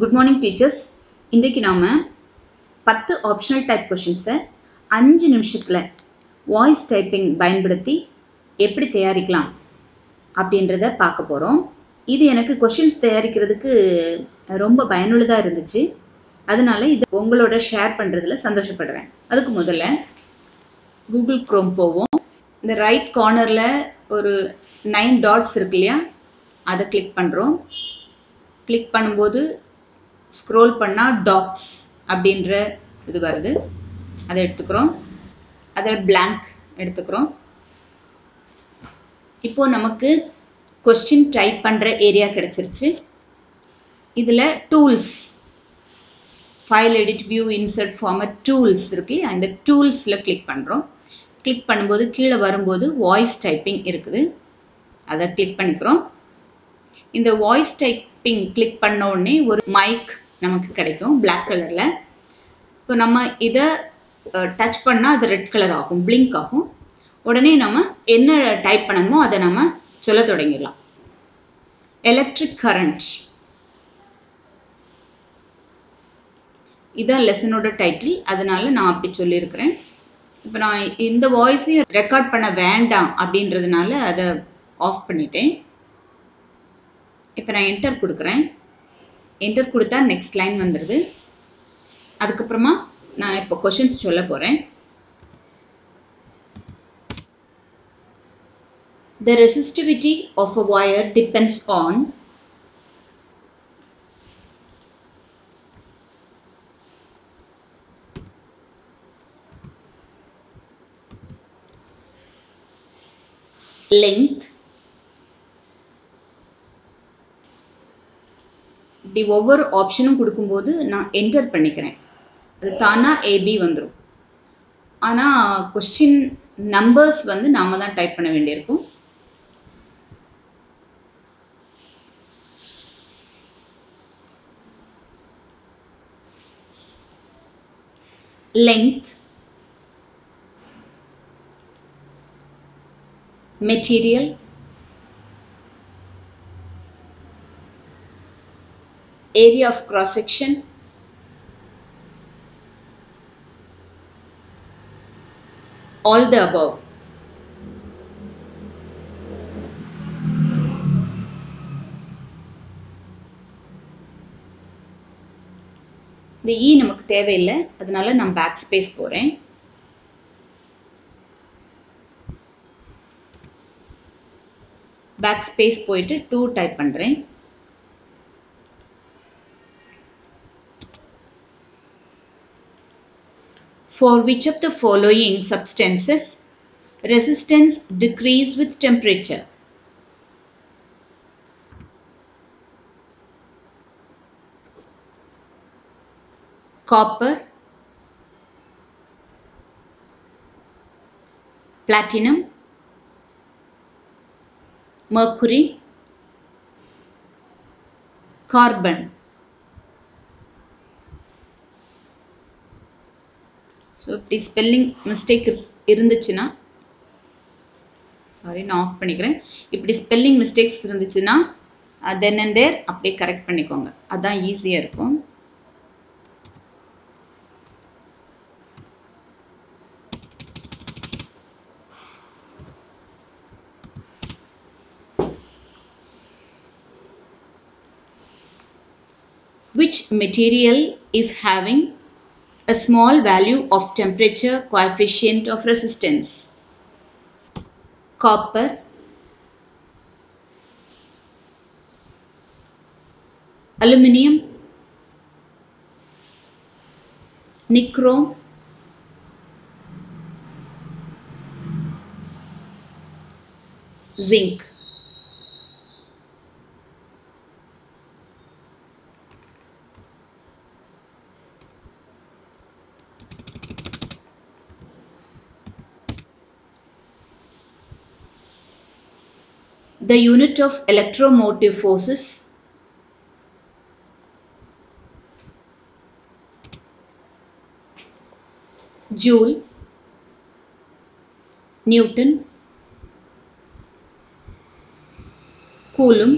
Good morning teachers இன்றைக்கி நாம் பத்து ஆப்ஷனல் டைப் கொஷின்ஸை அஞ்சு நிமிஷத்தில் வாய்ஸ் டைப்பிங் பயன்படுத்தி எப்படி தயாரிக்கலாம் அப்படின்றத பார்க்க போகிறோம் இது எனக்கு கொஷின்ஸ் தயாரிக்கிறதுக்கு ரொம்ப பயனுள்ளதாக இருந்துச்சு. அதனால இது உங்களோட ஷேர் பண்ணுறதுல சந்தோஷப்படுறேன். அதுக்கு முதல்ல கூகுள் க்ரோம் போவோம். இந்த ரைட் கார்னரில் ஒரு நைன் டாட்ஸ் இருக்கு இல்லையா? அதை கிளிக் பண்ணுறோம் கிளிக் பண்ணும்போது ஸ்க்ரோல் பண்ணால் டாக்ஸ் அப்படின்ற இது வருது. அதை எடுத்துக்கிறோம். அதில் பிளாங்க் எடுத்துக்கிறோம். இப்போது நமக்கு கொஸ்டின் டைப் பண்ணுற ஏரியா கிடச்சிருச்சு. இதில் tools file edit view insert format tools இருக்கு. அந்த டூல்ஸில் கிளிக் பண்ணுறோம் கிளிக் பண்ணும்போது கீழே வரும்போது வாய்ஸ் டைப்பிங் இருக்குது. அதை கிளிக் பண்ணிக்கிறோம். இந்த வாய்ஸ் டைப்பிங் கிளிக் பண்ண உடனே ஒரு மைக் நமக்கு கிடைக்கும் பிளாக் கலரில் இப்போ நம்ம இதை டச் பண்ணால் அது ரெட் கலர் ஆகும் பிளிங்க் ஆகும். உடனே நம்ம என்ன டைப் பண்ணணுமோ அதை நம்ம சொல்ல தொடங்கிடலாம். எலக்ட்ரிக் கரண்ட் இதான் லெசனோட டைட்டில் அதனால நான் அப்படி சொல்லியிருக்கிறேன். இப்போ நான் இந்த வாய்ஸையும் ரெக்கார்ட் பண்ண வேண்டாம் அப்படின்றதுனால அதை ஆஃப் பண்ணிட்டேன். இப்போ நான் என்டர் கொடுக்குறேன். என்டர் கொடுத்தா நெக்ஸ்ட் லைன் வந்துடுது அதுக்கப்புறமா நான் இப்போ கொஷின்ஸ் சொல்ல போகிறேன் The resistivity of a wire depends on length இப்படி ஒவ்வொரு ஆப்ஷனும் கொடுக்கும்போது நான் என்டர் பண்ணிக்கிறேன். அது தானாக ஏபி வந்துடும் ஆனால் கொஸ்டின் நம்பர்ஸ் வந்து நாம தான் டைப் பண்ண வேண்டியிருக்கும். Length. Material. Area of cross section all the above. இந்த இ நமக்கு தேவையில்லை. அதனால நான் பேக் ஸ்பேஸ் போகிறேன் பேக் ஸ்பேஸ் போயிட்டு டூ டைப் பண்ணுறேன் For which of the following substances resistance decrease with temperature? Copper, platinum, mercury, carbon. So இப்படி ஸ்பெல்லிங் மிஸ்டேக் இருந்துச்சுன்னா சாரி நான் ஆஃப் பண்ணிக்கிறேன். இப்படி ஸ்பெல்லிங் மிஸ்டேக்ஸ் இருந்துச்சுன்னா தென் அண்ட் தேர் அப்படியே கரெக்ட் பண்ணிக்கோங்க. அதான் ஈஸியாக இருக்கும். Which material is having a small value of temperature coefficient of resistance. Copper, aluminium, nichrome, zinc. The unit of electromotive forces joule newton coulomb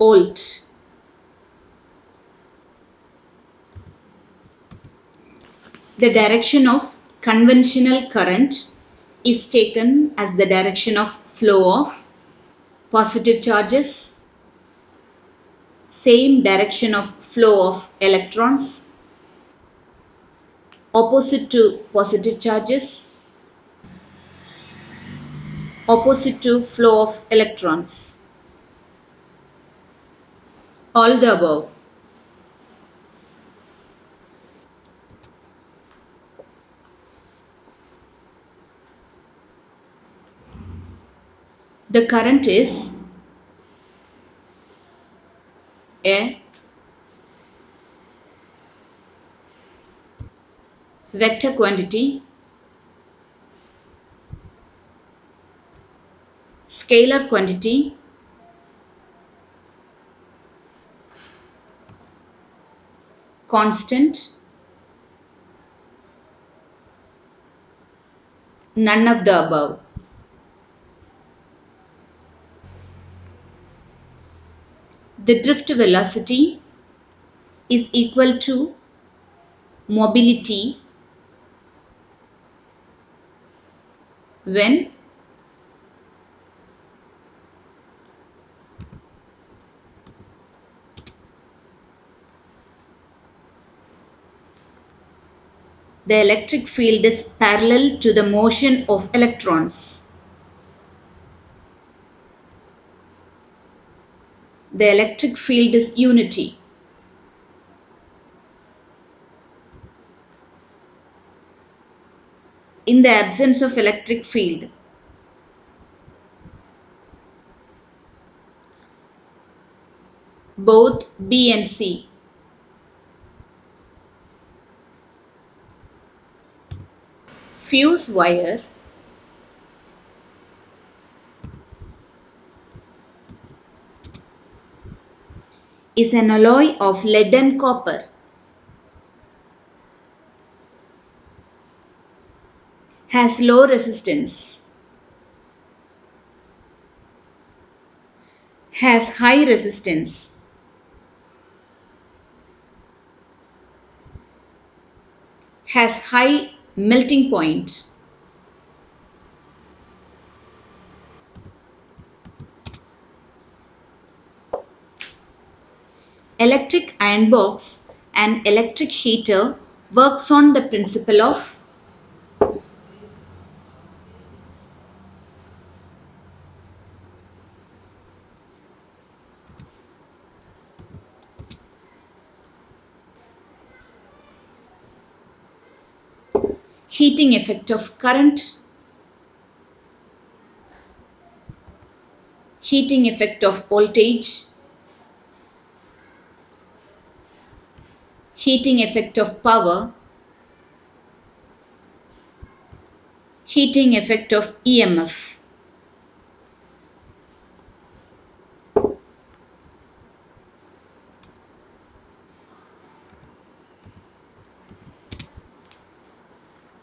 volt the direction of conventional current is taken as the direction of flow of positive charges same direction of flow of electrons opposite to positive charges opposite to flow of electrons. All the above the current is a vector quantity scalar quantity constant none of the above the drift velocity is equal to mobility when the electric field is parallel to the motion of electrons. The electric field is unity. In the absence of electric field, both B and C fuse wire is an alloy of lead and copper. Has low resistance. Has high resistance. Has high melting point. Electric iron box and electric heater works on the principle of heating effect of current heating effect of voltage heating effect of power heating effect of emf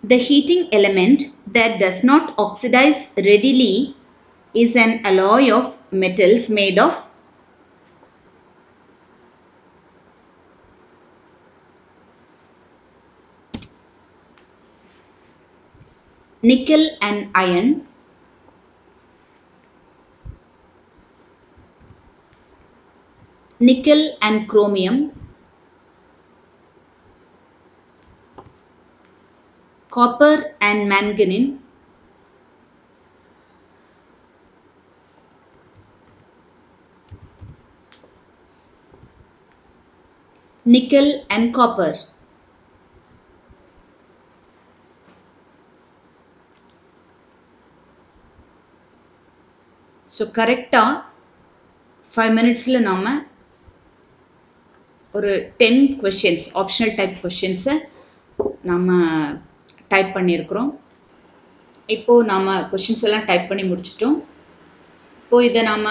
The heating element that does not oxidize readily is an alloy of metals made of nickel and iron, nickel and chromium, copper and manganese, nickel and copper. So கரெக்டாக five மினிட்ஸில் நாம் ஒரு ten questions optional type கொஷின்ஸை நம்ம type பண்ணியிருக்கிறோம். இப்போது நாம் questions எல்லாம் டைப் பண்ணி முடிச்சிட்டோம். இப்போது இதை நாம்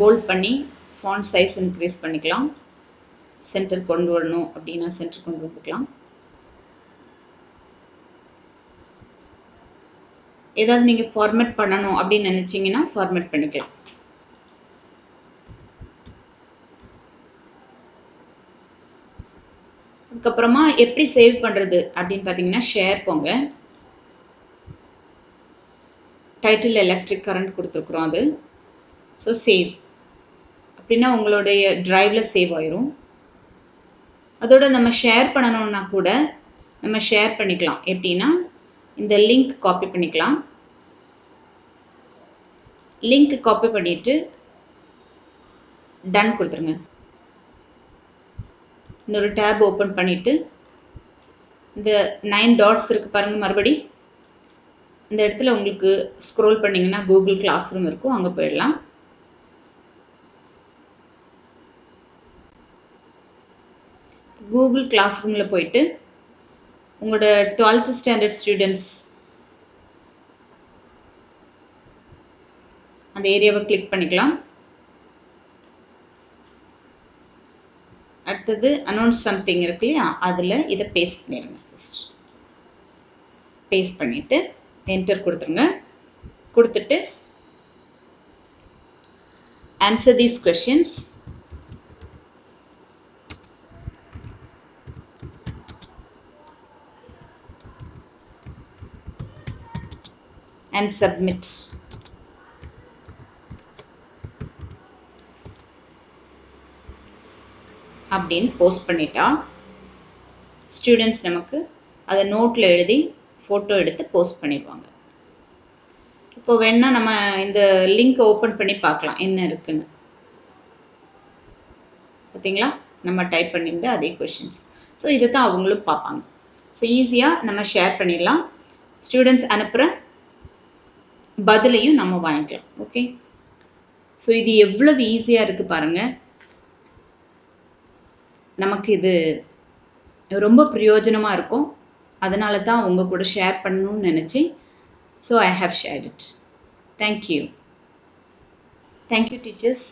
போல்ட் பண்ணி ஃபாண்ட் சைஸ் இன்க்ரீஸ் பண்ணிக்கலாம். சென்டர் கொண்டு வரணும் அப்படின்னா சென்டர் கொண்டு வந்துக்கலாம். ஏதாவது நீங்கள் ஃபார்மேட் பண்ணணும் அப்படின்னு நினச்சிங்கன்னா ஃபார்மேட் பண்ணிக்கலாம். அதுக்கப்புறமா எப்படி சேவ் பண்ணுறது அப்படின்னு பார்த்தீங்கன்னா ஷேர் போங்க. டைட்டில் எலக்ட்ரிக் கரண்ட் கொடுத்துருக்குறோம் அது. ஸோ சேவ் அப்படின்னா உங்களுடைய ட்ரைவில் சேவ் ஆயிரும். அதோட நம்ம ஷேர் பண்ணணும்னா கூட நம்ம ஷேர் பண்ணிக்கலாம். எப்படின்னா இந்த லிங்க் காப்பி பண்ணிக்கலாம். லிங்க் காப்பி பண்ணிவிட்டு டன் கொடுத்துருங்க. இன்னொரு டேப் ஓப்பன் பண்ணிவிட்டு இந்த நைன் டாட்ஸ் இருக்குது பாருங்கள் மறுபடி. இந்த இடத்துல உங்களுக்கு ஸ்க்ரோல் பண்ணிங்கன்னா கூகுள் கிளாஸ் ரூம் இருக்கும் அங்கே போயிடலாம். கூகுள் கிளாஸ் ரூமில் போயிட்டு உங்களோட டுவெல்த் ஸ்டாண்டர்ட் ஸ்டூடெண்ட்ஸ் அந்த ஏரியாவை கிளிக் பண்ணிக்கலாம். அடுத்தது அனௌன்ஸ் சம்திங் இருக்கு இல்லையா? அதில் இதை பேஸ்ட் பண்ணிடுங்க ஃபஸ்ட் பேஸ்ட் பண்ணிவிட்டு என்டர் கொடுத்துருங்க. கொடுத்துட்டு answer these questions and submit. அப்படின்னு போஸ்ட் பண்ணிட்டா ஸ்டூடெண்ட்ஸ் நமக்கு அதை நோட்டில் எழுதி ஃபோட்டோ எடுத்து போஸ்ட் பண்ணிடுவாங்க. இப்போ வேணால் நம்ம இந்த லிங்க் ஓப்பன் பண்ணி பார்க்கலாம் என்ன இருக்குன்னு. பார்த்தீங்களா? நம்ம டைப் பண்ணியிருந்த அதே கொஷின்ஸ் ஸோ இதை தான் அவங்களும் பார்ப்பாங்க. ஸோ ஈஸியாக நம்ம ஷேர் பண்ணிடலாம். ஸ்டூடெண்ட்ஸ் அனுப்புகிற பதிலையும் நம்ம வாங்கிக்கலாம் ஓகே ஸோ இது எவ்வளவு ஈஸியாக இருக்குது பாருங்கள் நமக்கு இது ரொம்ப பிரயோஜனமாக இருக்கும். அதனால தான் உங்கள் கூட ஷேர் பண்ணணும்னு நினச்சேன். So I have shared it thank you thank you teachers